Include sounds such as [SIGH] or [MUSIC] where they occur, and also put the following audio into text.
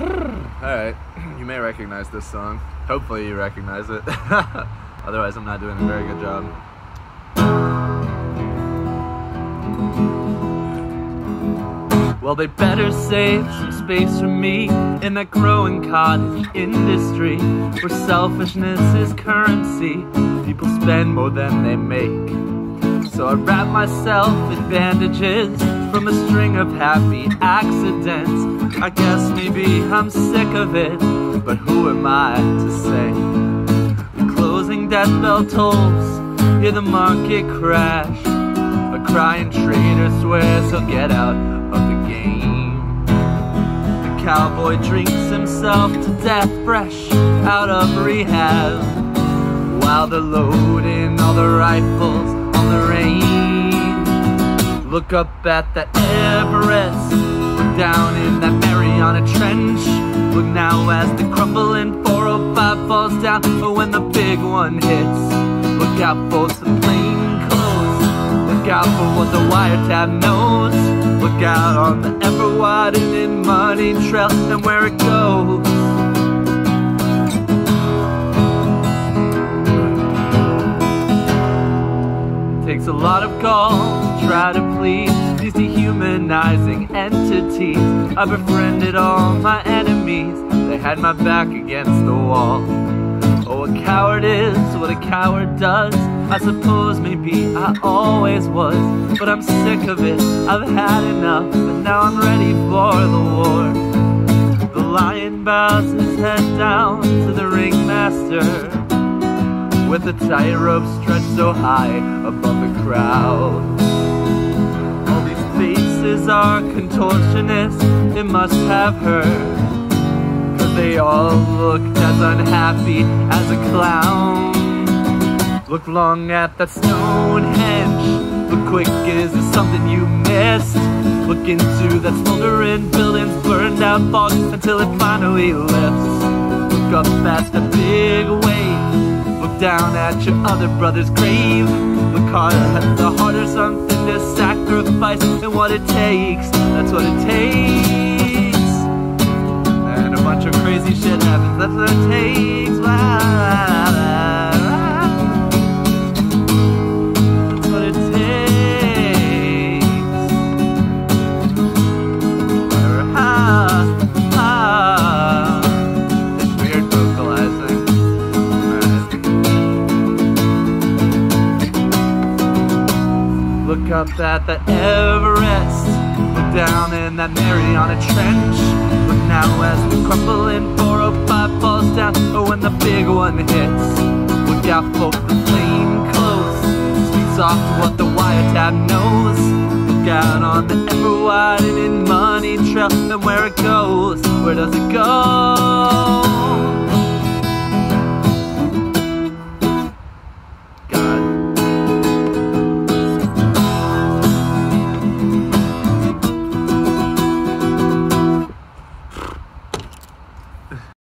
Alright, you may recognize this song. Hopefully you recognize it. [LAUGHS] Otherwise I'm not doing a very good job. Well, they better save some space for me in that growing cottage industry where selfishness is currency. People spend more than they make. So I wrap myself in bandages from a string of happy accidents I guess maybe I'm sick of it, but who am I to say? The closing death bell tolls, hear the market crash. A crying trader swears he'll get out of the game. The cowboy drinks himself to death fresh out of rehab. While they're loading all the rifles. Look up at the Everest down in that Mariana Trench. Look now as the crumbling 405 falls down, when the big one hits, look out for some plain clothes. Look out for what the wiretap knows. Look out on the ever widening money trail and where it goes. Lot of gall to try to please these dehumanizing entities. I befriended all my enemies, they had my back against the wall. Oh, a coward is what a coward does. I suppose maybe I always was, but I'm sick of it. I've had enough, and now I'm ready for the war. The lion bows his head down to the ringmaster with a tightrope stretched so high above the crowd All these faces are contortionists, it must have hurt. Cause they all looked as unhappy as a clown. Look long at that Stonehenge. Look quick, is there something you missed? Look into that smoldering building's burned out fog until it finally lifts. Look up at the big wave. Down at your other brother's grave. At the harder something to sacrifice and what it takes. That's what it takes. And a bunch of crazy shit happens. That's what it takes. That's Look up at the Everest. Look down in that Mariana Trench. Look now as the crumbling 405 falls down. Or when the big one hits. Look out for the plain clothes. Speaks off what the wiretap knows. Look out on the ever widening money trail. And where it goes, where does it go?